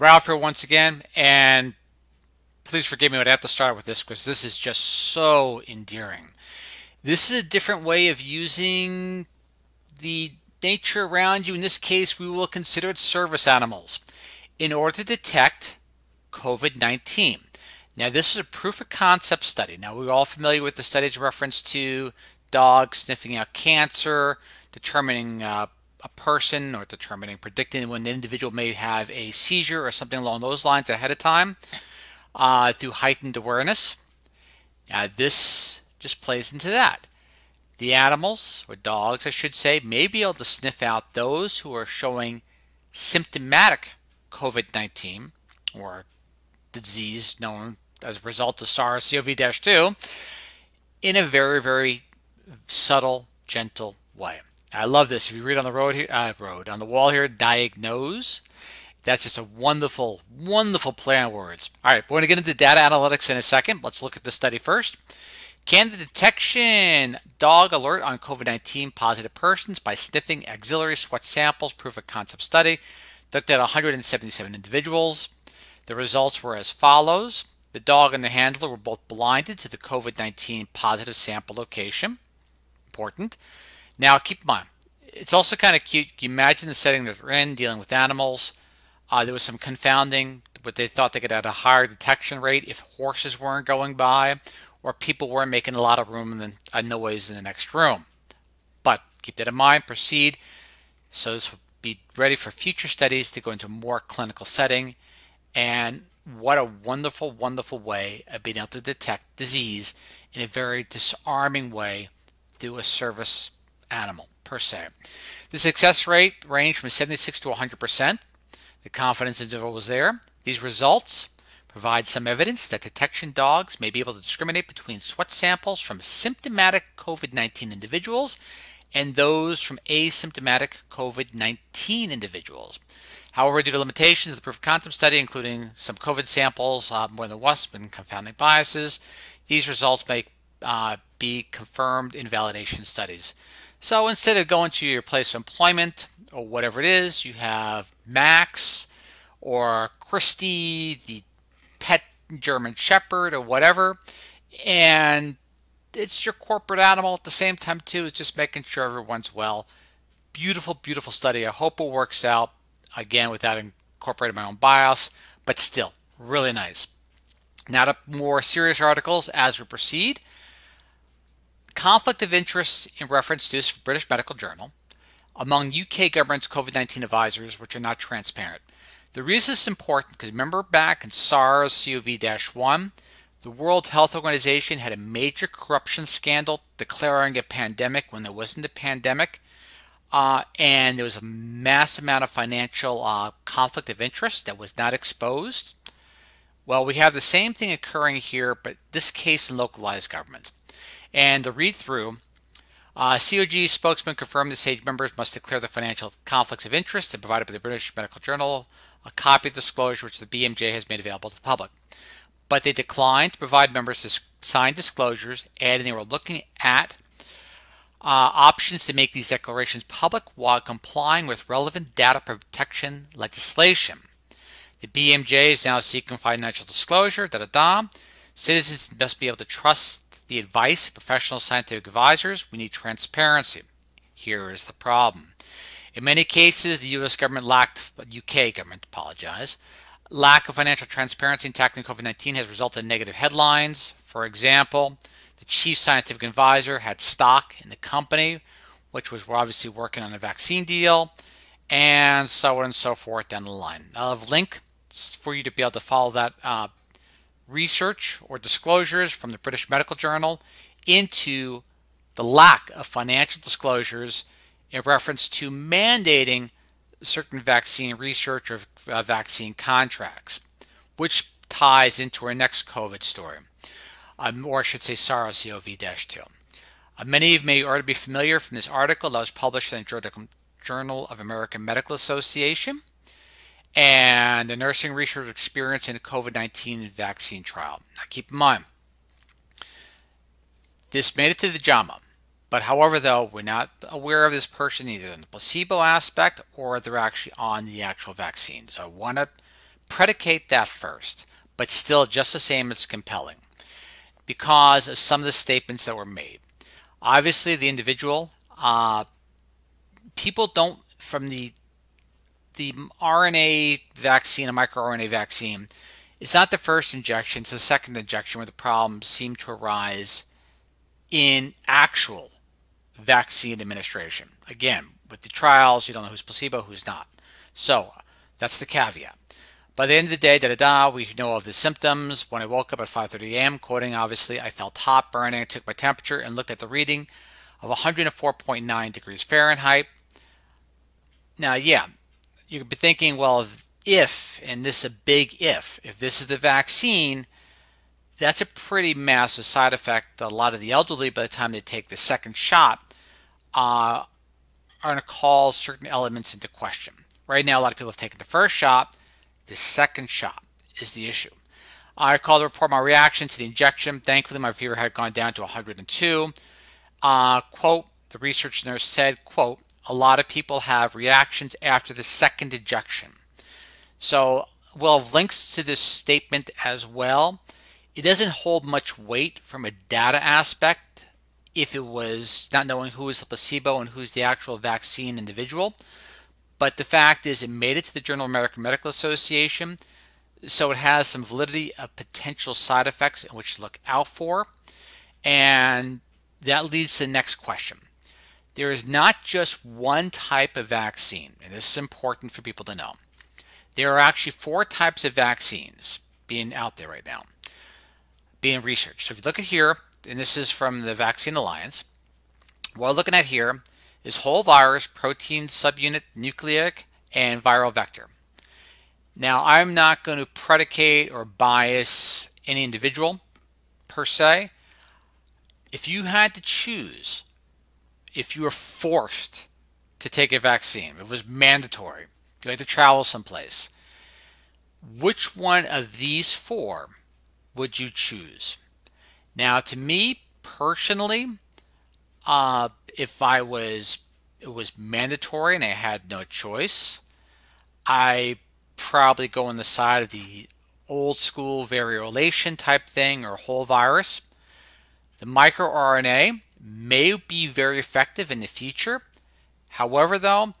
Ralph here once again, and please forgive me, but I have to start with this because this is just so endearing. This is a different way of using the nature around you. In this case, we will consider it service animals in order to detect COVID 19. Now, this is a proof of concept study. Now, we're all familiar with the studies reference to dogs sniffing out cancer, determining uh, a person or determining, predicting when an individual may have a seizure or something along those lines ahead of time uh, through heightened awareness. Now, this just plays into that. The animals, or dogs, I should say, may be able to sniff out those who are showing symptomatic COVID 19 or disease known as a result of SARS CoV 2 in a very, very subtle, gentle way. I love this. If you read on the road here, uh, road on the wall here, diagnose. That's just a wonderful, wonderful play on words. All right, we're going to get into data analytics in a second. Let's look at the study first. Can the detection dog alert on COVID 19 positive persons by sniffing axillary sweat samples, proof of concept study. Looked at 177 individuals. The results were as follows The dog and the handler were both blinded to the COVID 19 positive sample location. Important. Now, keep in mind, it's also kind of cute. You imagine the setting that we're in, dealing with animals. Uh, there was some confounding, but they thought they could have a higher detection rate if horses weren't going by or people weren't making a lot of room and a noise in the next room. But keep that in mind, proceed. So this will be ready for future studies to go into more clinical setting. And what a wonderful, wonderful way of being able to detect disease in a very disarming way through a service animal per se. The success rate ranged from 76 to 100%. The confidence interval was there. These results provide some evidence that detection dogs may be able to discriminate between sweat samples from symptomatic COVID 19 individuals and those from asymptomatic COVID 19 individuals. However, due to limitations of the proof of concept study, including some COVID samples, uh, more than once, and confounding biases, these results may uh, be confirmed in validation studies. So instead of going to your place of employment or whatever it is, you have Max or Christy, the pet German Shepherd or whatever, and it's your corporate animal at the same time too. It's just making sure everyone's well. Beautiful, beautiful study. I hope it works out again without incorporating my own bias, but still really nice. Now to more serious articles as we proceed conflict of interest in reference to this British Medical Journal among UK government's COVID 19 advisors, which are not transparent. The reason is important because remember back in SARS CoV 1, the World Health Organization had a major corruption scandal declaring a pandemic when there wasn't a pandemic. Uh, and there was a mass amount of financial uh, conflict of interest that was not exposed. Well, we have the same thing occurring here, but this case in localized governments. And the read through uh, COG spokesman confirmed that SAGE members must declare the financial conflicts of interest and provided by the British Medical Journal a copy of the disclosure which the BMJ has made available to the public. But they declined to provide members to sign disclosures, adding they were looking at uh, options to make these declarations public while complying with relevant data protection legislation. The BMJ is now seeking financial disclosure, da da da. Citizens must be able to trust the advice of professional scientific advisors, we need transparency. Here is the problem. In many cases, the U.S. government lacked, UK government, apologize, lack of financial transparency in tackling COVID 19 has resulted in negative headlines. For example, the chief scientific advisor had stock in the company, which was obviously working on a vaccine deal, and so on and so forth down the line. I'll have a link for you to be able to follow that uh, research or disclosures from the British Medical Journal into the lack of financial disclosures in reference to mandating certain vaccine research or uh, vaccine contracts, which ties into our next COVID story, um, or I should say SARS-CoV-2. Uh, many of you may already be familiar from this article that was published in the Journal of American Medical Association and the nursing research experience in a COVID 19 vaccine trial. Now, keep in mind, this made it to the JAMA. But however, though, we're not aware of this person either in the placebo aspect or they're actually on the actual vaccine. So I want to predicate that first, but still just the same it's compelling because of some of the statements that were made. Obviously, the individual, uh, people don't, from the the RNA vaccine, a microRNA vaccine, it's not the first injection, it's the second injection where the problems seem to arise in actual vaccine administration. Again, with the trials, you don't know who's placebo, who's not. So that's the caveat. By the end of the day, da da da, we know of the symptoms. When I woke up at 5:30 a.m., quoting obviously, I felt hot, burning. I took my temperature and looked at the reading of 104.9 degrees Fahrenheit. Now, yeah, you could be thinking, well, if, and this is a big if, if this is the vaccine, that's a pretty massive side effect. A lot of the elderly, by the time they take the second shot, uh, are going to call certain elements into question. Right now, a lot of people have taken the first shot. The second shot is the issue. I called to report my reaction to the injection. Thankfully, my fever had gone down to 102. Uh, quote, the research nurse said, quote, a lot of people have reactions after the second injection. So we'll have links to this statement as well. It doesn't hold much weight from a data aspect if it was not knowing who is the placebo and who's the actual vaccine individual. But the fact is, it made it to the Journal of American Medical Association, so it has some validity of potential side effects in which to look out for. And that leads to the next question. There is not just one type of vaccine, and this is important for people to know. There are actually four types of vaccines being out there right now, being researched. So if you look at here, and this is from the Vaccine Alliance, what we're looking at here is whole virus, protein subunit, nucleic, and viral vector. Now, I'm not going to predicate or bias any individual per se. If you had to choose, if you were forced to take a vaccine, it was mandatory, you had to travel someplace, which one of these four would you choose? Now, to me personally, uh, if I was it was mandatory and I had no choice, I probably go on the side of the old school variolation type thing or whole virus. The microRNA may be very effective in the future. However, though,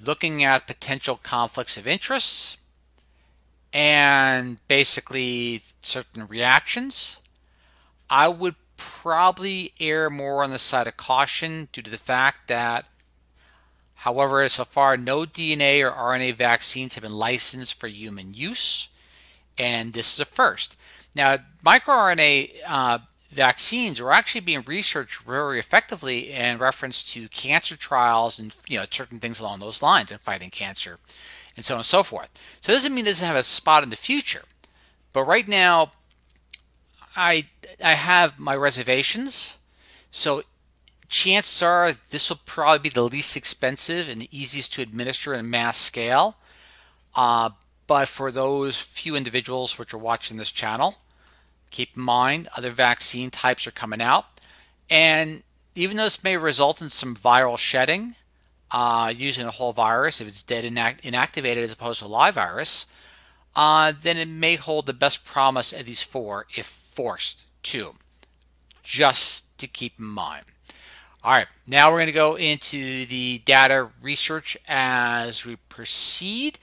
looking at potential conflicts of interests and basically certain reactions, I would probably err more on the side of caution due to the fact that, however, so far no DNA or RNA vaccines have been licensed for human use, and this is a first. Now, microRNA uh, vaccines are actually being researched very effectively in reference to cancer trials and you know certain things along those lines in fighting cancer and so on and so forth. So it doesn't mean it doesn't have a spot in the future. But right now, I I have my reservations. So chances are this will probably be the least expensive and the easiest to administer in mass scale. Uh, but for those few individuals which are watching this channel, keep in mind other vaccine types are coming out. And even though this may result in some viral shedding uh, using a whole virus, if it's dead inact- inactivated as opposed to live virus, uh, then it may hold the best promise of these four if forced to. Just to keep in mind. All right, now we're going to go into the data research as we proceed.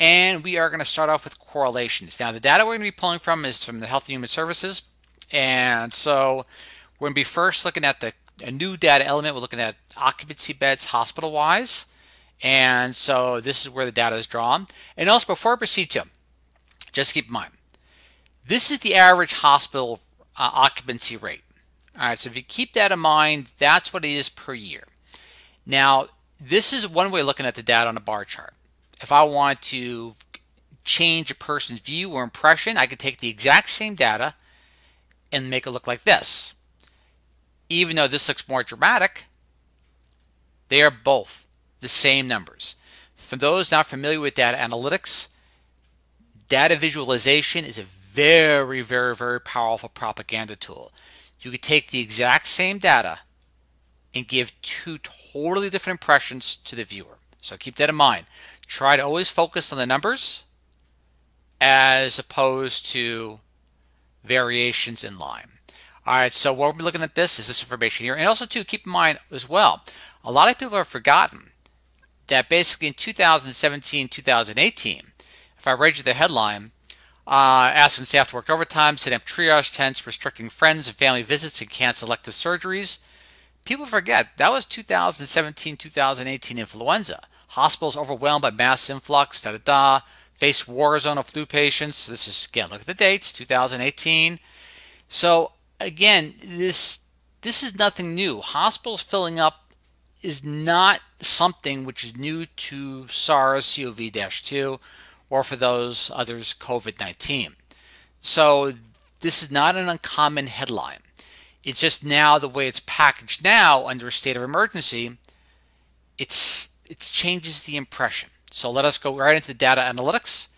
And we are going to start off with correlations. Now, the data we're going to be pulling from is from the Health and Human Services. And so we're going to be first looking at the a new data element. We're looking at occupancy beds hospital wise. And so this is where the data is drawn. And also, before I proceed to, just keep in mind, this is the average hospital uh, occupancy rate. All right, so if you keep that in mind, that's what it is per year. Now, this is one way of looking at the data on a bar chart if I want to change a person's view or impression, I could take the exact same data and make it look like this. Even though this looks more dramatic, they are both the same numbers. For those not familiar with data analytics, data visualization is a very, very, very powerful propaganda tool. You could take the exact same data and give two totally different impressions to the viewer. So keep that in mind. Try to always focus on the numbers as opposed to variations in line. All right, so what we're looking at this is this information here. And also, too, keep in mind as well, a lot of people have forgotten that basically in 2017, 2018, if I read you the headline, uh, asking staff to work overtime, setting up triage tents, restricting friends and family visits, and cancel elective surgeries. People forget that was 2017 2018 influenza. Hospitals overwhelmed by mass influx, da da da. Face war zone of flu patients. This is, again, look at the dates 2018. So, again, this this is nothing new. Hospitals filling up is not something which is new to SARS CoV 2 or for those others, COVID 19. So this is not an uncommon headline. It's just now the way it's packaged now under a state of emergency, it's it changes the impression. So let us go right into the data analytics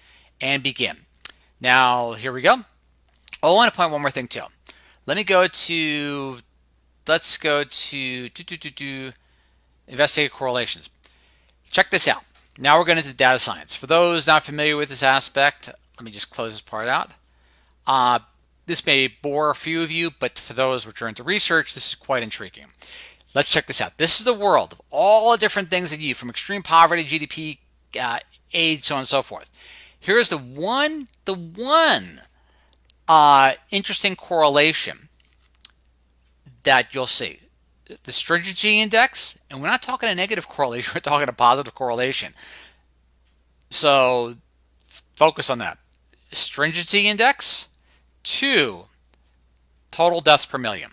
and begin. Now here we go. Oh, I want to point one more thing too. Let me go to let's go to do, do, do, do, investigate correlations. Check this out. Now we're going into data science. For those not familiar with this aspect, let me just close this part out. Uh, this may bore a few of you, but for those which are into research, this is quite intriguing. Let's check this out. This is the world of all the different things that you, from extreme poverty, GDP, uh, age, so on and so forth. Here's the one, the one uh, interesting correlation that you'll see the stringency index, and we're not talking a negative correlation, we're talking a positive correlation. So focus on that. Stringency index, two, total deaths per million.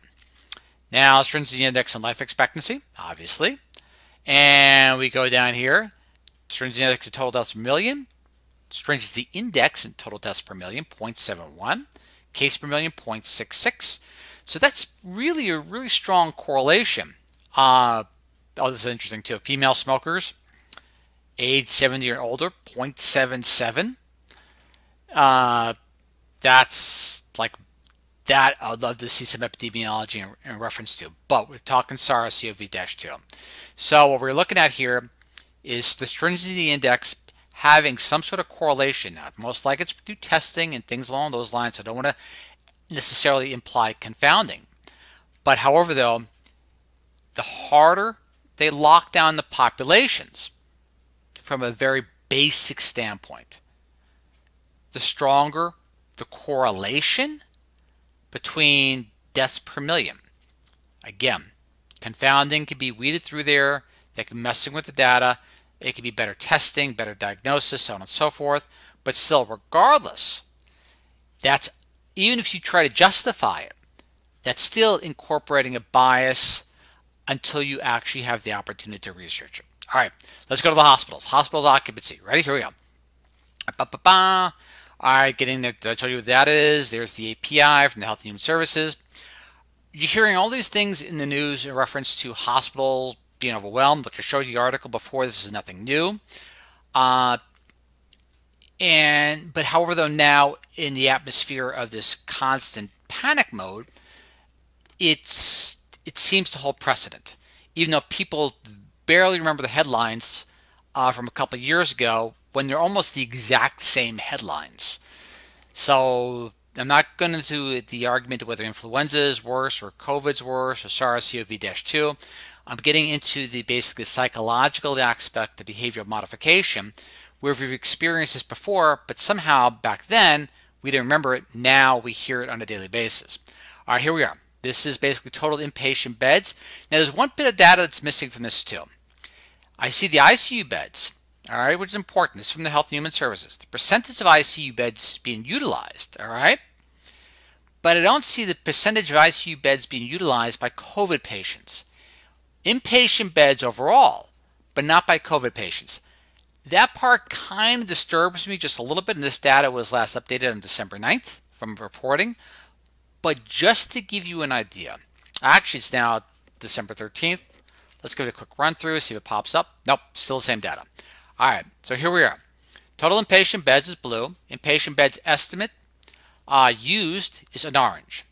Now, stringency index and life expectancy, obviously. And we go down here, stringency index and total deaths per million, stringency index and total deaths per million, 0.71, case per million, 0.66, so that's really a really strong correlation. Uh, oh, this is interesting too. Female smokers, age 70 or older, 0.77. Uh, that's like that. I'd love to see some epidemiology in, in reference to, but we're talking SARS-CoV-2. So what we're looking at here is the stringency index having some sort of correlation. Now, most likely it's through testing and things along those lines. So I don't want to necessarily imply confounding. But however, though, the harder they lock down the populations from a very basic standpoint, the stronger the correlation between deaths per million. Again, confounding can be weeded through there. They can be messing with the data. It can be better testing, better diagnosis, so on and so forth. But still, regardless, that's even if you try to justify it, that's still incorporating a bias until you actually have the opportunity to research it. All right, let's go to the hospitals. Hospitals occupancy. Ready? Here we go. Ba, ba, ba. All right, getting there. Did I tell you what that is? There's the API from the Health and Human Services. You're hearing all these things in the news in reference to hospitals being overwhelmed, but I showed you the article before. This is nothing new. Uh, and but however, though now in the atmosphere of this constant panic mode, it's it seems to hold precedent. Even though people barely remember the headlines uh, from a couple years ago, when they're almost the exact same headlines. So I'm not going to do the argument whether influenza is worse or COVID's worse or SARS-CoV-2. I'm getting into the basically psychological aspect the behavioral modification, where we've experienced this before, but somehow back then we didn't remember it. Now we hear it on a daily basis. All right, here we are. This is basically total inpatient beds. Now there's one bit of data that's missing from this too. I see the ICU beds, all right, which is important. This is from the Health and Human Services. The percentage of ICU beds being utilized, all right? But I don't see the percentage of ICU beds being utilized by COVID patients. Inpatient beds overall, but not by COVID patients. That part kind of disturbs me just a little bit, and this data was last updated on December 9th from reporting. But just to give you an idea, actually it's now December 13th. Let's give it a quick run through, see if it pops up. Nope, still the same data. All right, so here we are. Total inpatient beds is blue. Inpatient beds estimate uh, used is an orange.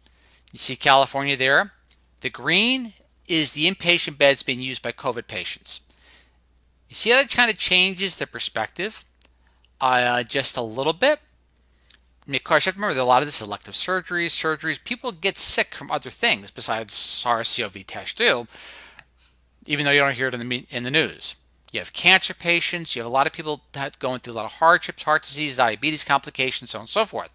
You see California there. The green is the inpatient beds being used by COVID patients. You see how that kind of changes the perspective uh, just a little bit? of course, you have to remember that a lot of this is elective surgeries, surgeries. People get sick from other things besides SARS-CoV test 2, even though you don't hear it in the in the news. You have cancer patients. You have a lot of people going through a lot of hardships, heart disease, diabetes complications, so on and so forth.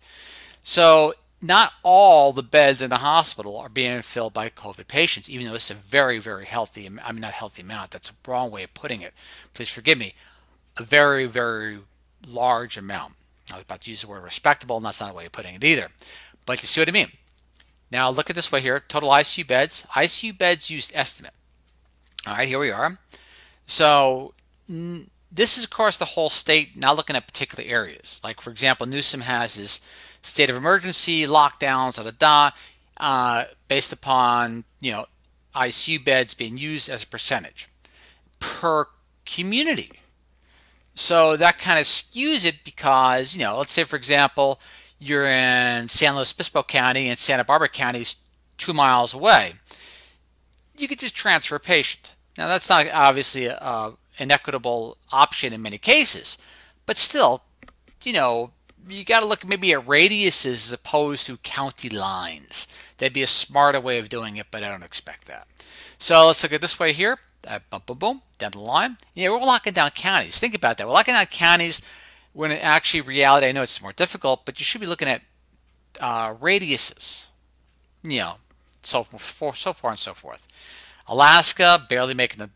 So not all the beds in the hospital are being filled by COVID patients, even though it's a very, very healthy, I mean, not healthy amount, that's a wrong way of putting it. Please forgive me. A very, very large amount. I was about to use the word respectable, and that's not a way of putting it either. But you see what I mean. Now look at this way here. Total ICU beds. ICU beds used estimate. All right, here we are. So this is, of course, the whole state, not looking at particular areas. Like, for example, Newsom has his state of emergency, lockdowns, da da da, uh, based upon, you know, ICU beds being used as a percentage per community. So that kind of skews it because, you know, let's say, for example, you're in San Luis Obispo County and Santa Barbara County is two miles away. You could just transfer a patient. Now, that's not obviously a, an equitable option in many cases, but still, you know, you got to look maybe at radiuses as opposed to county lines. That'd be a smarter way of doing it, but I don't expect that. So let's look at this way here. Uh, boom, boom, boom, down the line. Yeah, we're locking down counties. Think about that. We're locking down counties when in actually reality, I know it's more difficult, but you should be looking at uh, radiuses. You know, so so far and so forth. Alaska barely making the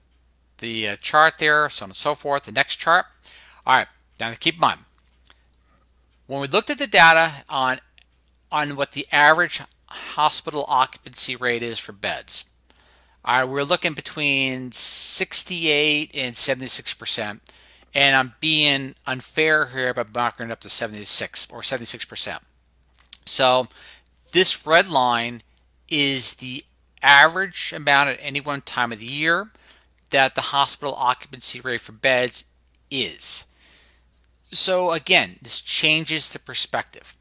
the uh, chart there, so on and so forth. The next chart. All right, now keep in mind when we looked at the data on on what the average hospital occupancy rate is for beds. All right, we're looking between 68 and 76 percent, and I'm being unfair here by marking it up to 76 or 76 percent. So this red line is the average amount at any one time of the year that the hospital occupancy rate for beds is. So again, this changes the perspective.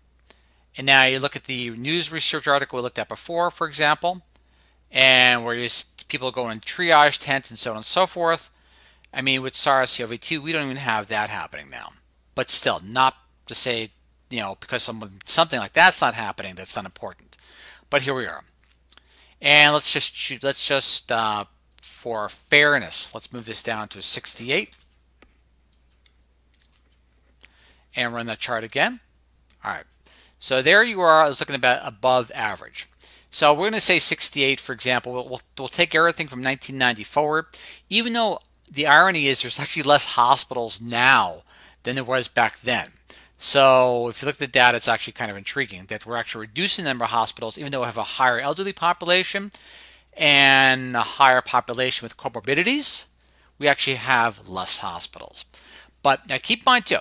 And now you look at the news research article we looked at before, for example, and where you people going in triage tents and so on and so forth. I mean, with SARS-CoV-2, we don't even have that happening now. But still, not to say, you know, because something like that's not happening, that's not important. But here we are. And let's just let's just uh, for fairness, let's move this down to 68 and run that chart again. All right. So there you are. I was looking about above average. So we're going to say 68, for example. We'll, we'll, we'll, take everything from 1990 forward, even though the irony is there's actually less hospitals now than there was back then. So if you look at the data, it's actually kind of intriguing that we're actually reducing the number of hospitals, even though we have a higher elderly population and a higher population with comorbidities, we actually have less hospitals. But now keep in mind too,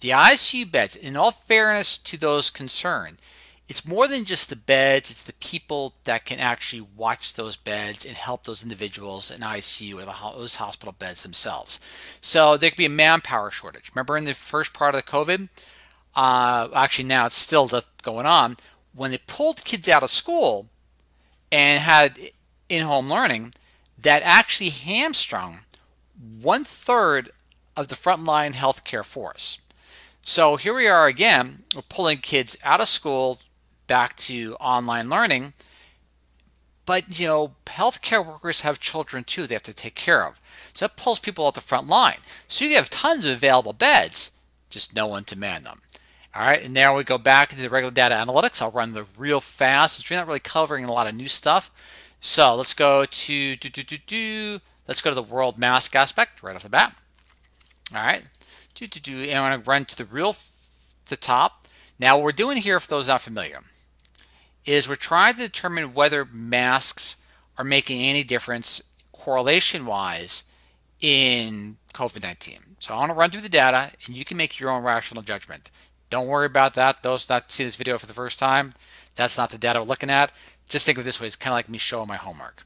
the ICU beds, in all fairness to those concerned, it's more than just the beds, it's the people that can actually watch those beds and help those individuals in ICU or those hospital beds themselves. So there could be a manpower shortage. Remember in the first part of the COVID, uh, actually now it's still going on, when they pulled kids out of school and had in-home learning, that actually hamstrung one third of the frontline healthcare force. So here we are again, we're pulling kids out of school back to online learning. But, you know, healthcare workers have children too they have to take care of. So that pulls people off the front line. So you have tons of available beds, just no one to man them. All right, and now we go back into the regular data analytics. I'll run the real fast. It's not really covering a lot of new stuff. So let's go to do do do do. Let's go to the world mask aspect right off the bat. All right, do, do, do, and I'm going to run to the real the top. Now, what we're doing here, for those not familiar, is we're trying to determine whether masks are making any difference correlation-wise in COVID-19. So I want to run through the data, and you can make your own rational judgment. Don't worry about that. Those not see this video for the first time, that's not the data we're looking at. Just think of it this way. It's kind of like me showing my homework.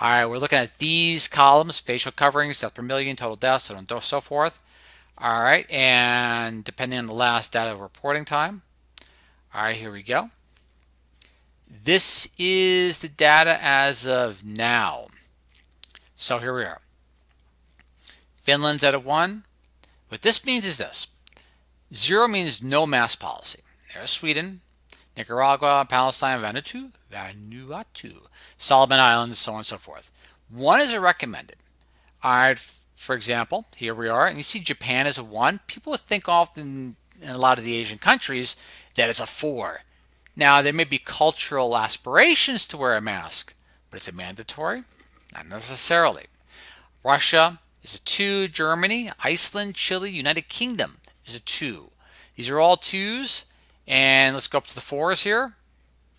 All right, we're looking at these columns, facial coverings, death per million, total deaths, so on and so forth. All right, and depending on the last data reporting time. All right, here we go. This is the data as of now. So here we are. Finland's at a 1. What this means is this. 0 means no mass policy. There's Sweden, Nicaragua, Palestine, Vanuatu, Vanuatu, Solomon Islands, so on and so forth. One is a recommended. All right, for example, here we are, and you see Japan as a one. People think often in a lot of the Asian countries that it's a four. Now, there may be cultural aspirations to wear a mask, but is it mandatory? Not necessarily. Russia is a two. Germany, Iceland, Chile, United Kingdom is a two. These are all twos. And let's go up to the fours here.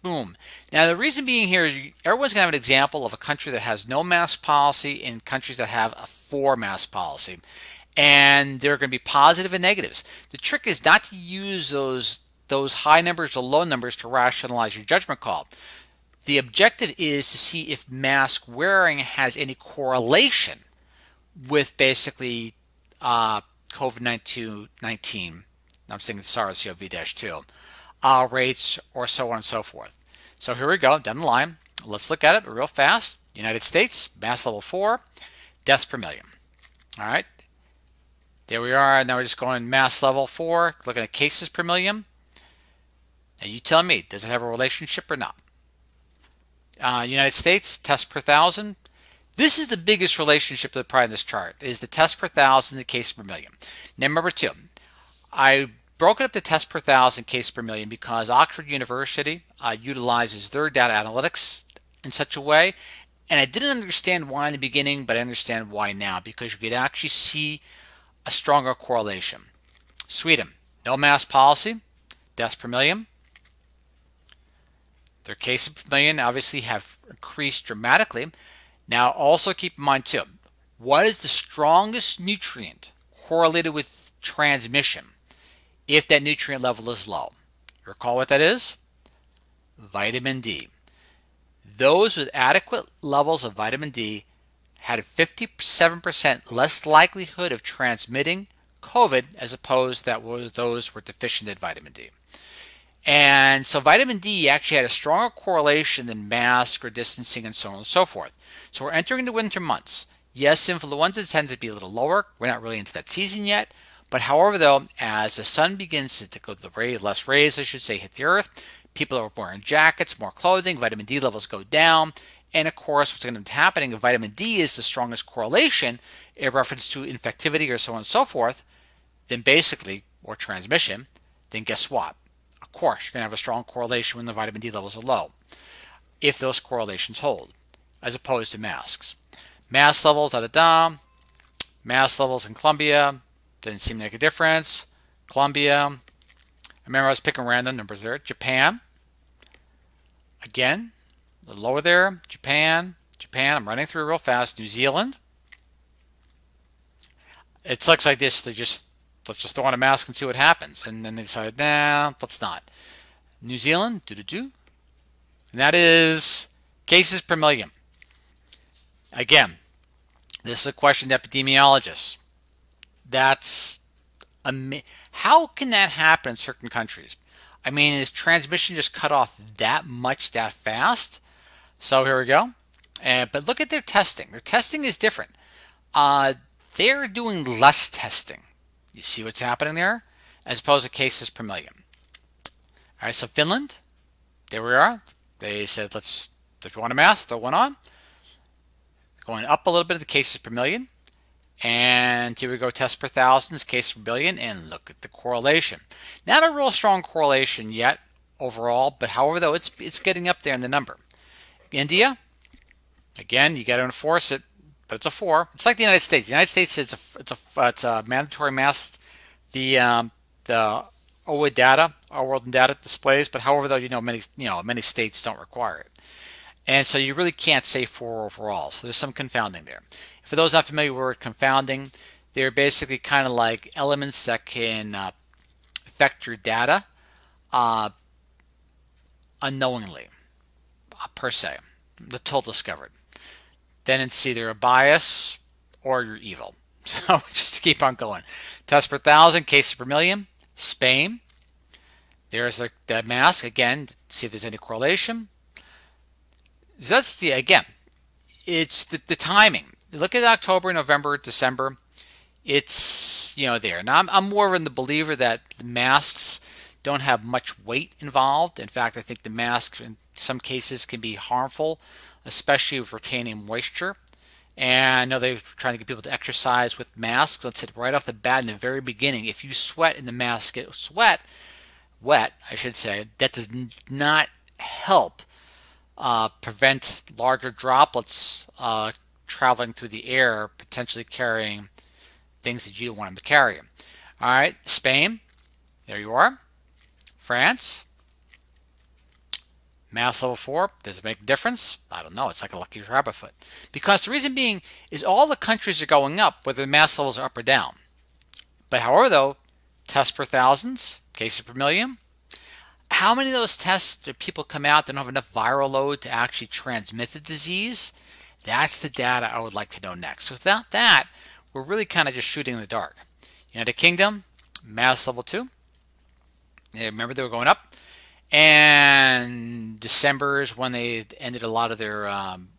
Boom. Now, the reason being here is everyone's going to have an example of a country that has no mask policy and countries that have a four mask policy. And there are going to be positive and negatives. The trick is not to use those, those high numbers or low numbers to rationalize your judgment call. The objective is to see if mask wearing has any correlation with basically uh, COVID 19. I'm saying SARS-CoV 2 uh, rates or so on and so forth. So here we go, down the line. Let's look at it real fast. United States, mass level 4, deaths per million. All right. There we are. Now we're just going mass level 4, looking at cases per million. Now you tell me, does it have a relationship or not? Uh, United States, tests per thousand. This is the biggest relationship that probably in this chart, is the test per thousand, the case per million. Now Number two, I broke it up to test per thousand, case per million because Oxford University uh, utilizes their data analytics in such a way. And I didn't understand why in the beginning, but I understand why now because you could actually see a stronger correlation. Sweden, no mass policy, deaths per million. Their cases per million obviously have increased dramatically. Now, also keep in mind too, what is the strongest nutrient correlated with transmission if that nutrient level is low? Recall what that is? Vitamin D. Those with adequate levels of vitamin D had a 57% less likelihood of transmitting COVID as opposed that those were deficient in vitamin D. And so vitamin D actually had a stronger correlation than mask or distancing and so on and so forth. So we're entering the winter months. Yes, influenza tends to be a little lower. We're not really into that season yet. But however, though, as the sun begins to go the ray, less rays, I should say, hit the earth, people are wearing jackets, more clothing, vitamin D levels go down. And of course, what's going to be happening if vitamin D is the strongest correlation in reference to infectivity or so on and so forth, then basically, or transmission, then guess what? Of course, you're going to have a strong correlation when the vitamin D levels are low, if those correlations hold, as opposed to masks. Mask levels, da da da. Mask levels in Colombia didn't seem to make a difference. Colombia, I remember I was picking random numbers there. Japan, again, a little lower there. Japan, Japan, I'm running through real fast. New Zealand, it looks like this. They just let's just throw on a mask and see what happens. And then they decided, nah, let's not. New Zealand, do do do. And that is cases per million. Again, this is a question to epidemiologists. That's how can that happen in certain countries? I mean, is transmission just cut off that much that fast? So here we go. But look at their testing. Their testing is different. Uh, they're doing less testing. You see what's happening there? As opposed to cases per million. All right, so Finland, there we are. They said, let's, if you want a mask, throw one on. Going up a little bit of the cases per million. And here we go, test per thousands, case per billion, and look at the correlation. Not a real strong correlation yet overall, but however, though, it's, it's getting up there in the number. India, again, you got to enforce it but it's a four. It's like the United States. The United States it's a it's a it's a mandatory mask. The um, the OWID data, our world in data displays, but however though you know many you know many states don't require it, and so you really can't say four overall. So there's some confounding there. For those not familiar with confounding, they're basically kind of like elements that can uh, affect your data uh, unknowingly, uh, per se, until discovered then it's either a bias or you're evil. So just to keep on going. Test per thousand, cases per million. Spain. There's the, the mask. Again, see if there's any correlation. That's the, again, it's the, the timing. Look at October, November, December. It's, you know, there. Now, I'm, I'm more of the believer that the masks don't have much weight involved. In fact, I think the mask in some cases can be harmful, especially with retaining moisture. And I know they're trying to get people to exercise with masks. Let's say right off the bat in the very beginning, if you sweat in the mask get sweat, wet, I should say, that does not help uh, prevent larger droplets uh, traveling through the air, potentially carrying things that you don't want them to carry. All right, Spain, there you are. France, mass level 4, does it make a difference? I don't know. It's like a lucky rabbit foot. Because the reason being is all the countries are going up, whether the mass levels are up or down. But however, though, tests per thousands, cases per million, how many of those tests do people come out that don't have enough viral load to actually transmit the disease? That's the data I would like to know next. So without that, we're really kind of just shooting in the dark. United Kingdom, mass level 2. remember they were going up. And December is when they ended a lot of their um,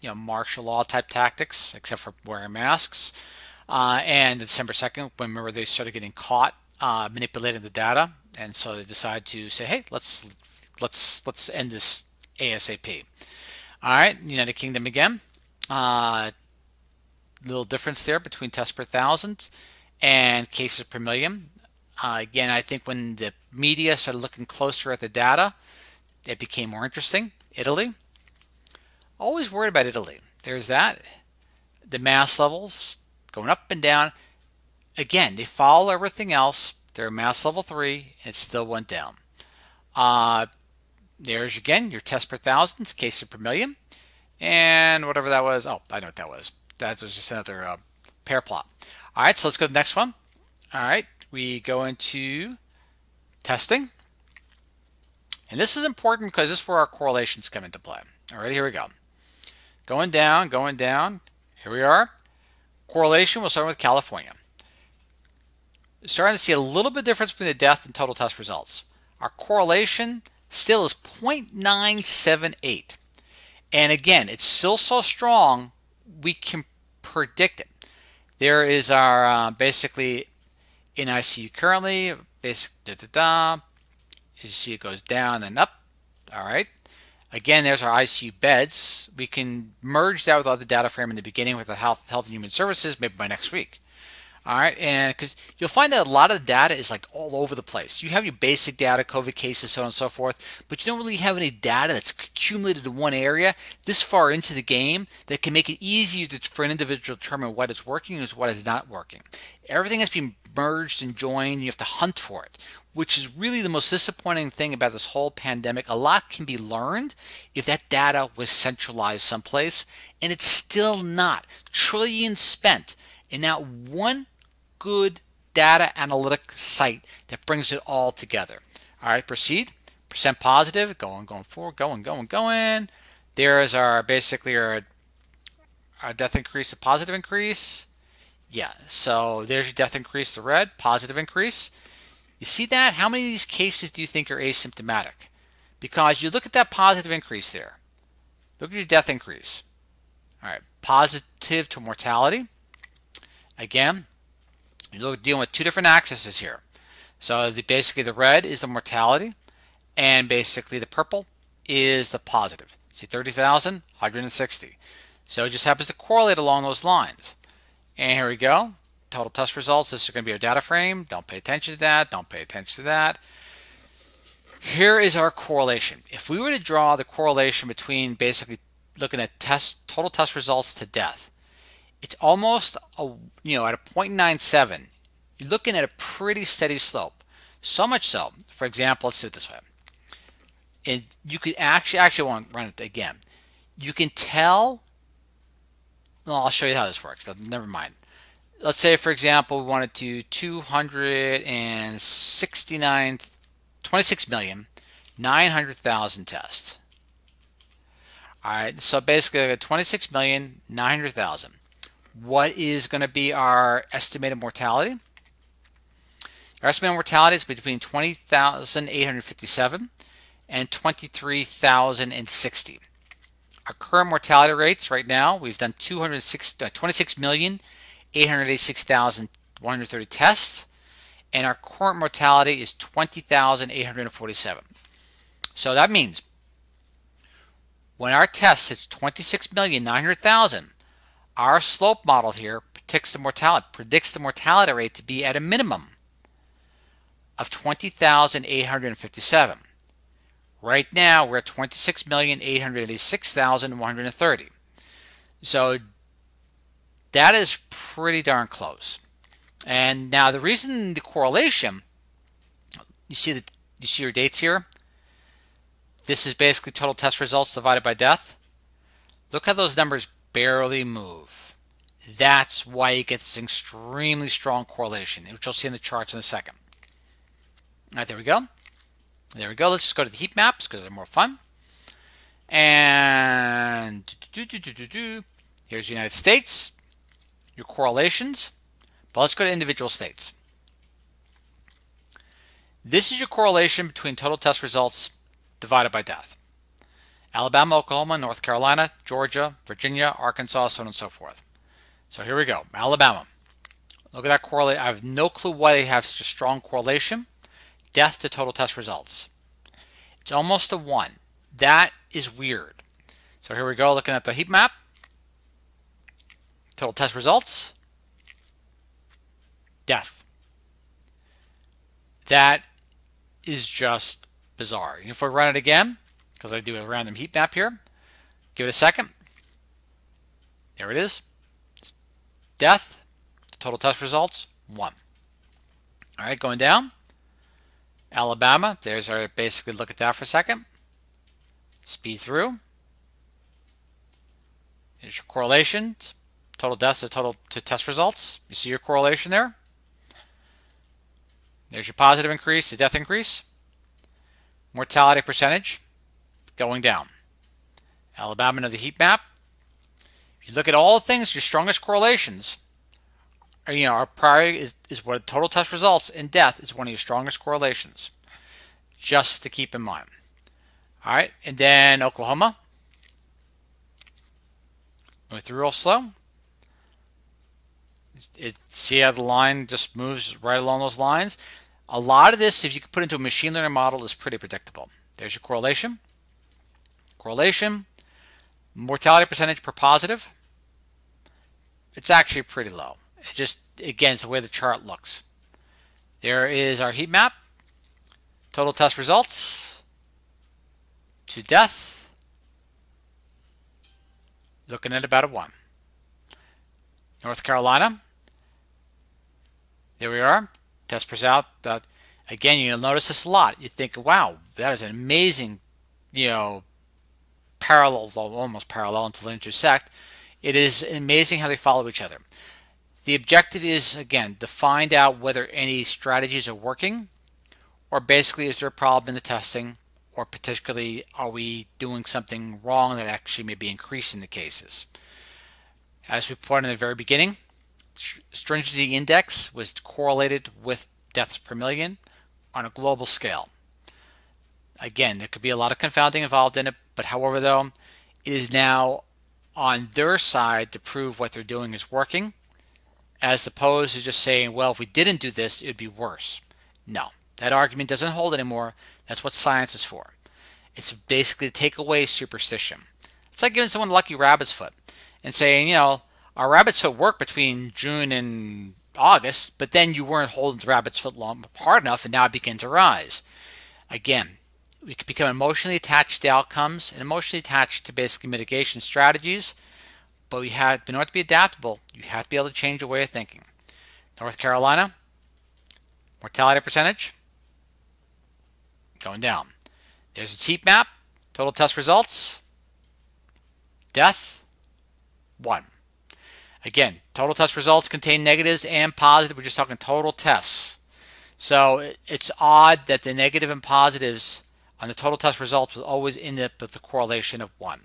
you know martial law type tactics, except for wearing masks. Uh, and December 2nd, when remember they started getting caught uh, manipulating the data and so they decide to say, hey, let's let's let's end this ASAP. All right, United Kingdom again. Uh, little difference there between tests per thousand and cases per million. Uh, again, I think when the media started looking closer at the data, it became more interesting. Italy. Always worried about Italy. There's that. The mass levels going up and down. Again, they follow everything else, they're mass level 3, and it still went down. Uh, there's again your test per thousand, cases per million, and whatever that was. Oh, I know what that was. That was just another uh, pair plot. All right, so let's go to the next one. All right, we go into testing. And this is important because this is where our correlations come into play. All right, here we go. Going down, going down. Here we are. Correlation, we'll start with California starting to see a little bit difference between the death and total test results. Our correlation still is 0.978. And again, it's still so strong, we can predict it. There is our uh, basically in ICU currently, basic da da da. You see, it goes down and up. All right. Again, there's our ICU beds. We can merge that with the data frame in the beginning with the Health, Health and Human Services maybe by next week. All right, and because you'll find that a lot of the data is like all over the place. You have your basic data, COVID cases, so on and so forth, but you don't really have any data that's accumulated in one area this far into the game that can make it easier to, for an individual to determine what is working and what is not working. Everything has been merged and joined, and you have to hunt for it, which is really the most disappointing thing about this whole pandemic. A lot can be learned if that data was centralized someplace, and it's still not. Trillions spent, and not one good data analytic site that brings it all together. All right, proceed. Percent positive, going, going forward, going, going, going. There is our basically our, our death increase, a positive increase. Yeah, so there's your death increase, the red, positive increase. You see that? How many of these cases do you think are asymptomatic? Because you look at that positive increase there. Look at your death increase. All right, positive to mortality. Again, you're dealing with two different axes here. So the, basically the red is the mortality and basically the purple is the positive. See 30,000, 160. So it just happens to correlate along those lines. And here we go. Total test results. This is going to be our data frame. Don't pay attention to that. Don't pay attention to that. Here is our correlation. If we were to draw the correlation between basically looking at test total test results to death, it's almost a you know at a 0.97 you're looking at a pretty steady slope so much so for example let's do it this way and you could actually actually want to run it again you can tell I'll show you how this works never mind let's say for example we wanted to 269 26 million 900,000 tests all right so basically 26 million 900,000 what is going to be our estimated mortality? Our estimated mortality is between 20,857 and 23,060. Our current mortality rates right now, we've done 206, uh, 26 million 886,130 tests, and our current mortality is 20,847. So that means when our test hits 26,900,000, our slope model here predicts the mortality predicts the mortality rate to be at a minimum of 20,857. Right now, we're at 26,886,130. So that is pretty darn close. And now the reason the correlation, you see you see your dates here. This is basically total test results divided by death. Look how those numbers barely move. That's why you get this extremely strong correlation, which you'll see in the charts in a second. All right, there we go. There we go. Let's just go to the heat maps because they're more fun. And do, do, do, here's the United States, your correlations. But let's go to individual states. This is your correlation between total test results divided by death. Alabama, Oklahoma, North Carolina, Georgia, Virginia, Arkansas, so on and so forth. So here we go. Alabama. Look at that correlate. I have no clue why they have such a strong correlation. Death to total test results. It's almost a 1. That is weird. So here we go, looking at the heat map. Total test results. Death. That is just bizarre. And if we run it again, because I do a random heat map here, give it a second. There it is. Death, total test results, 1. All right, going down. Alabama, there's our basically look at that for a second. Speed through. Here's your correlations. Total deaths to total to test results. You see your correlation there? There's your positive increase, the death increase. Mortality percentage going down. Alabama to the heat map. If you look at all things, your strongest correlations you know, our priority is, is what total test results in death is one of your strongest correlations. Just to keep in mind. All right, and then Oklahoma. Going through real slow. It, see how the line just moves right along those lines? A lot of this, if you could put into a machine learning model, is pretty predictable. There's your correlation. Correlation. Mortality percentage per positive. It's actually pretty low. It just, again, it's the way the chart looks. There is our heat map. Total test results. To death. Looking at about a 1. North Carolina. There we are. Test result. Uh, again, you'll notice this a lot. You think, wow, that is an amazing, you know, parallel, almost parallel until they intersect. It is amazing how they follow each other. The objective is, again, to find out whether any strategies are working, or basically is there a problem in the testing, or particularly are we doing something wrong that actually may be increasing the cases. As we pointed in the very beginning, stringency index was correlated with deaths per million on a global scale. Again, there could be a lot of confounding involved in it, but however, though, it is now on their side to prove what they're doing is working as opposed to just saying, well, if we didn't do this, it would be worse. No, that argument doesn't hold anymore. That's what science is for. It's basically to take away superstition. It's like giving someone lucky rabbit's foot and saying, you know, our rabbit's foot worked between June and August, but then you weren't holding the rabbit's foot long hard enough, and now it began to rise. Again, we become emotionally attached to outcomes and emotionally attached to basically mitigation strategies but we have, in order to be adaptable, you have to be able to change your way of thinking. North Carolina, mortality percentage going down. There's a heat map, total test results, death, one. Again, total test results contain negatives and positive. We're just talking total tests. So it's odd that the negative and positives on the total test results will always end up with the correlation of one.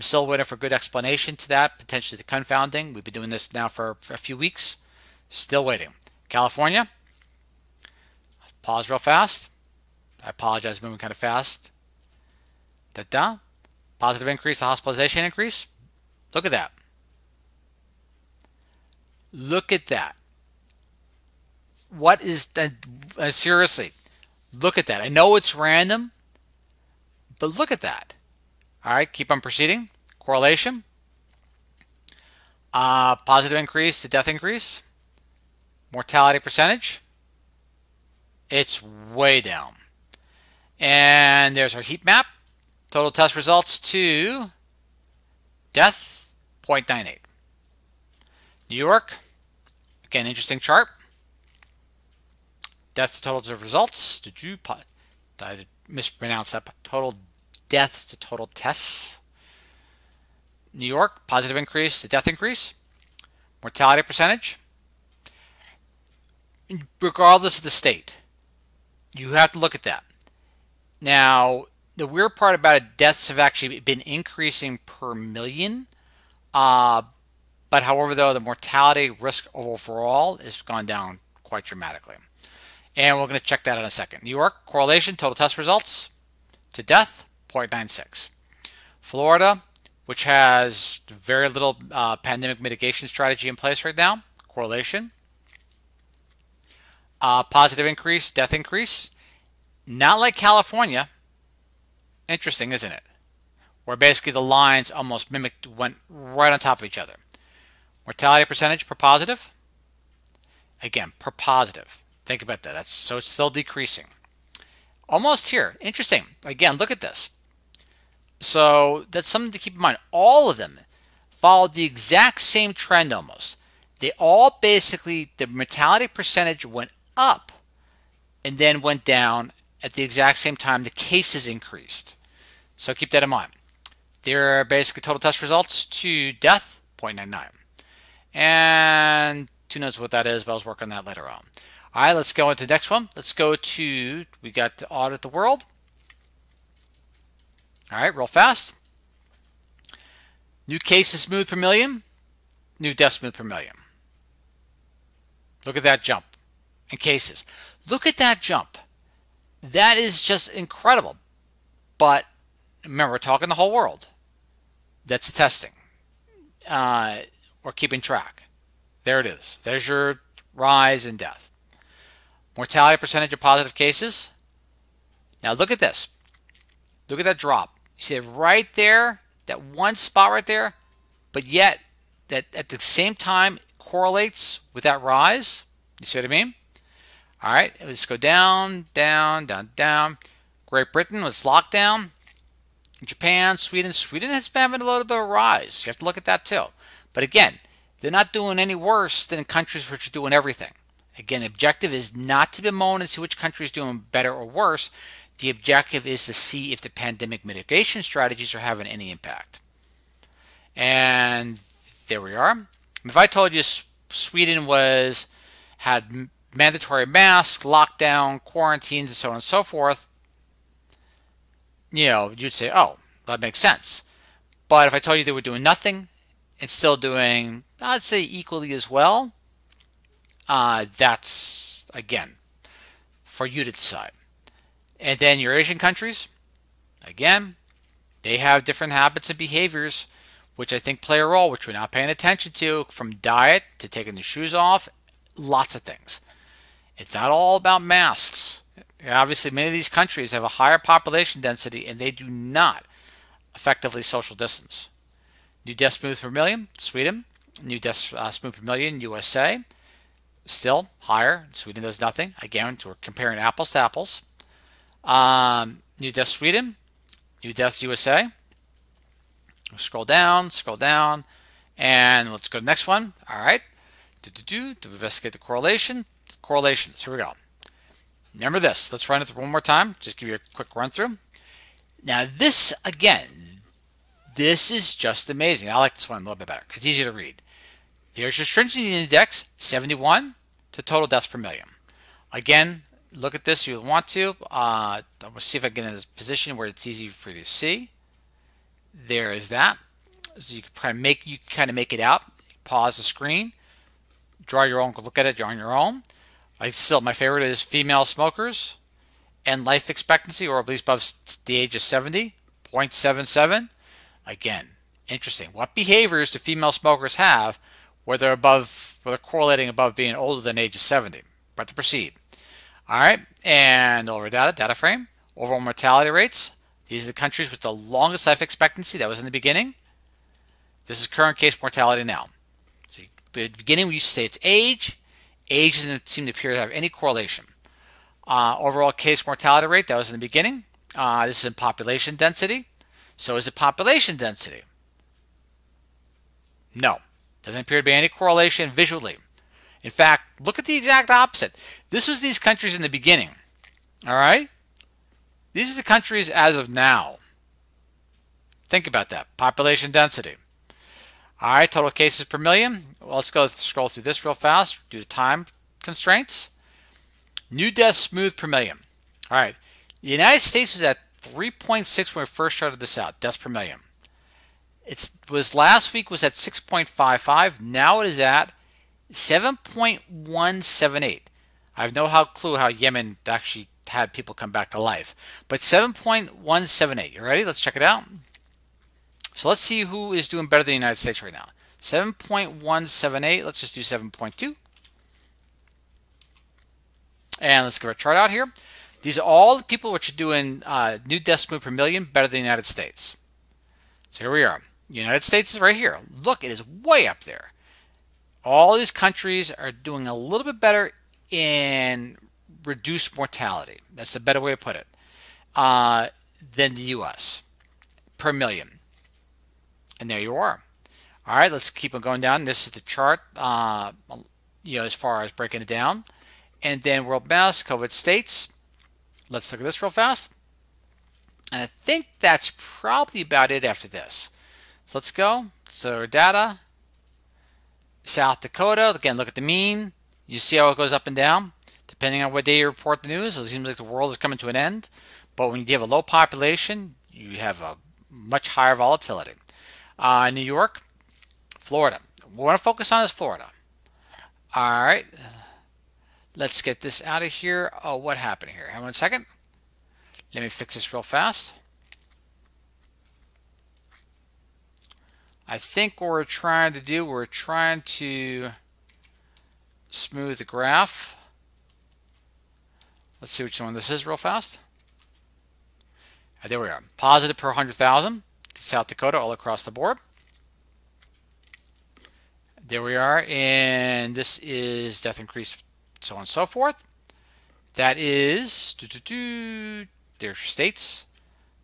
I'm still waiting for a good explanation to that, potentially the confounding. We've been doing this now for, for a few weeks. Still waiting. California. Pause real fast. I apologize, moving kind of fast. Da da. Positive increase, the hospitalization increase. Look at that. Look at that. what is that? Uh, seriously, look at that. I know it's random, but look at that. All right, keep on proceeding. Correlation. Uh, positive increase to death increase. Mortality percentage. It's way down. And there's our heat map. Total test results to death 0.98. New York, again, interesting chart. Death to total results. Did you I mispronounce that? Total deaths to total tests. New York, positive increase to death increase. Mortality percentage. Regardless of the state, you have to look at that. Now, the weird part about it, deaths have actually been increasing per million. Uh, but however, though, the mortality risk overall has gone down quite dramatically. And we're going to check that in a second. New York, correlation, total test results to death, 0.96. Florida, which has very little uh, pandemic mitigation strategy in place right now, correlation. Uh, positive increase, death increase. Not like California. Interesting, isn't it? Where basically the lines almost mimicked, went right on top of each other. Mortality percentage per positive. Again, per positive. Think about that. That's so it's still decreasing. Almost here. Interesting. Again, look at this. So that's something to keep in mind. All of them followed the exact same trend almost. They all basically, the mortality percentage went up and then went down at the exact same time the cases increased. So keep that in mind. There are basically total test results to death, 0.99. And who knows what that is, but I'll work on that later on. All right, let's go into the next one. Let's go to, we got to audit the world. All right, real fast. New cases smooth per million, new deaths smooth per million. Look at that jump in cases. Look at that jump. That is just incredible. But remember, we're talking the whole world. That's testing. Uh, we're keeping track. There it is. There's your rise in death. Mortality percentage of positive cases. Now look at this. Look at that drop. You see it right there, that one spot right there, but yet that at the same time correlates with that rise. You see what I mean? All right, let's go down, down, down, down. Great Britain was locked down. Japan, Sweden. Sweden has been having a little bit of a rise. You have to look at that too. But again, they're not doing any worse than countries which are doing everything. Again, the objective is not to bemoan and see which country is doing better or worse. The objective is to see if the pandemic mitigation strategies are having any impact. And there we are. If I told you Sweden was had mandatory masks, lockdown, quarantines, and so on and so forth, you know, you'd say, oh, that makes sense. But if I told you they were doing nothing and still doing, I'd say equally as well, uh, that's, again, for you to decide. And then your Asian countries, again, they have different habits and behaviors, which I think play a role, which we're not paying attention to, from diet to taking the shoes off, lots of things. It's not all about masks. Obviously, many of these countries have a higher population density and they do not effectively social distance. New death smooth per million, Sweden. New death uh, per million, USA. Still higher. Sweden does nothing. Again, we're comparing apples to apples. Um, new death Sweden. New deaths USA. Scroll down, scroll down, and let's go to the next one. All right. Do, do, do, to investigate the correlation. Correlations. Here we go. Remember this. Let's run it one more time. Just give you a quick run through. Now, this, again, this is just amazing. I like this one a little bit better. It's easy to read. There's your stringency index, 71 to total deaths per million. Again, look at this if you want to. Uh, I'm going to see if I get in this position where it's easy for you to see. There is that. So you can kind of make you kind of make it out. Pause the screen. Draw your own. Look at it on your own. I still my favorite is female smokers and life expectancy, or at least above the age of 70, 0.77. Again, interesting. What behaviors do female smokers have where they're above, where they're correlating above being older than age of 70? But to proceed. All right, and over data, data frame, overall mortality rates. These are the countries with the longest life expectancy. That was in the beginning. This is current case mortality now. So at the beginning, we used to say it's age. Age doesn't seem to appear to have any correlation. Uh, overall case mortality rate, that was in the beginning. Uh, this is in population density. So is it population density? No. Doesn't appear to be any correlation visually. In fact, look at the exact opposite. This was these countries in the beginning. All right? These are the countries as of now. Think about that. Population density. All right, total cases per million. Well, let's go scroll through this real fast due to time constraints. New deaths smooth per million. All right, the United States was at 3.6 when we first started this out, deaths per million. It was last week was at 6.55. Now it is at 7.178. I have no how clue how Yemen actually had people come back to life, but 7.178. You ready? Let's check it out. So let's see who is doing better than the United States right now. 7.178. Let's just do 7.2. And let's give a chart out here. These are all the people which are doing uh, new deaths per million better than the United States. So here we are. United States is right here. Look, it is way up there. All these countries are doing a little bit better in reduced mortality. That's a better way to put it. Uh, than the U.S. per million. And there you are. All right, let's keep on going down. This is the chart, uh, you know, as far as breaking it down. And then world mass, COVID states. Let's look at this real fast. And I think that's probably about it after this. So let's go. So data, South Dakota, again, look at the mean. You see how it goes up and down. Depending on what day you report the news, it seems like the world is coming to an end. But when you have a low population, you have a much higher volatility. Uh, New York, Florida. We want to focus on is Florida. All right. Let's get this out of here. Oh, what happened here? Hang on a second. Let me fix this real fast. I think what we're trying to do, we're trying to smooth the graph. Let's see which one this is real fast. Uh, there we are. Positive per 100,000. South Dakota all across the board. There we are. And this is death increase, so on and so forth. That is, doo -doo -doo, there's states.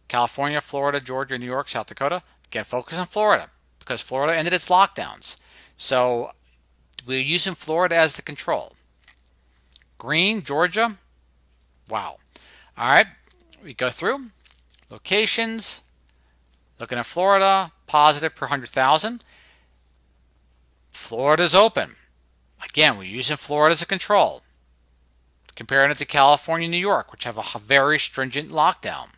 California, Florida, Georgia, New York, South Dakota. Again, focus on Florida because Florida ended its lockdowns. So we're using Florida as the control. Green, Georgia. Wow. All right. We go through locations. Looking at Florida, positive per 100,000. Florida's open. Again, we're using Florida as a control. Comparing it to California and New York, which have a very stringent lockdown.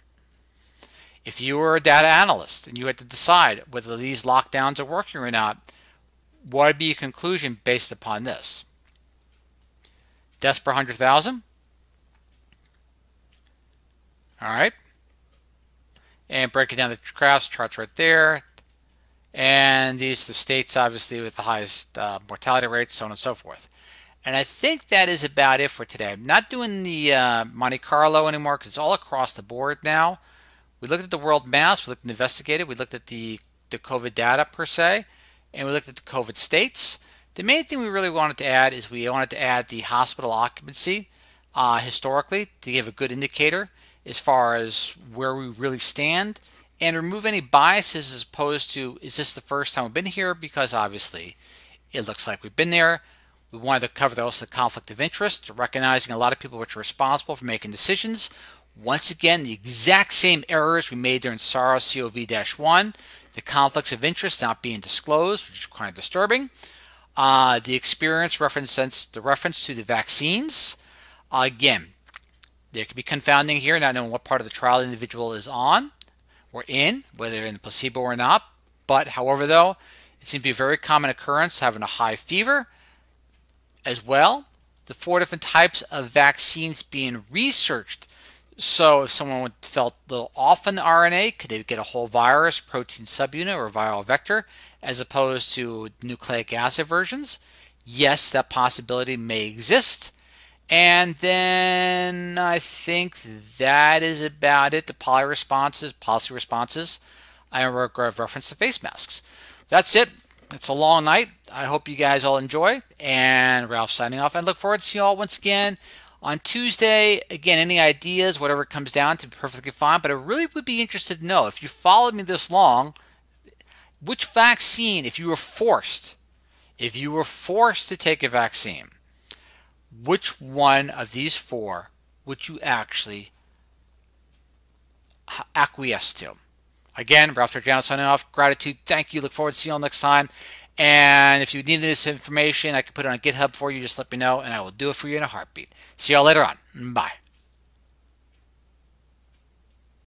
If you were a data analyst and you had to decide whether these lockdowns are working or not, what would be your conclusion based upon this? Deaths per 100,000? All right. And breaking down the graphs, charts right there. And these the states, obviously, with the highest uh, mortality rates, so on and so forth. And I think that is about it for today. I'm not doing the uh, Monte Carlo anymore because it's all across the board now. We looked at the world mass, we looked and investigated, we looked at the, the COVID data per se, and we looked at the COVID states. The main thing we really wanted to add is we wanted to add the hospital occupancy uh, historically to give a good indicator as far as where we really stand and remove any biases as opposed to is this the first time we've been here because obviously it looks like we've been there. We wanted to cover also the conflict of interest, recognizing a lot of people which are responsible for making decisions once again, the exact same errors we made during SARS-CoV-1, the conflicts of interest not being disclosed, which is kind of disturbing. Uh, the experience reference the reference to the vaccines. Uh, again, there could be confounding here, not knowing what part of the trial the individual is on or in, whether in the placebo or not. But however, though, it seems to be a very common occurrence having a high fever as well. The four different types of vaccines being researched so if someone felt a little off in the RNA, could they get a whole virus, protein subunit, or viral vector, as opposed to nucleic acid versions? Yes, that possibility may exist. And then I think that is about it. The poly responses, policy responses. I reference the face masks. That's it. It's a long night. I hope you guys all enjoy. And Ralph signing off. I look forward to seeing you all once again on Tuesday. Again, any ideas, whatever it comes down to, perfectly fine. But I really would be interested to know if you followed me this long, which vaccine, if you were forced, if you were forced to take a vaccine, which one of these four would you actually acquiesce to? Again, Ralph Giordano signing off. Gratitude. Thank you. Look forward to seeing you all next time. And if you need this information, I can put it on GitHub for you. Just let me know, and I will do it for you in a heartbeat. See y'all later on. Bye.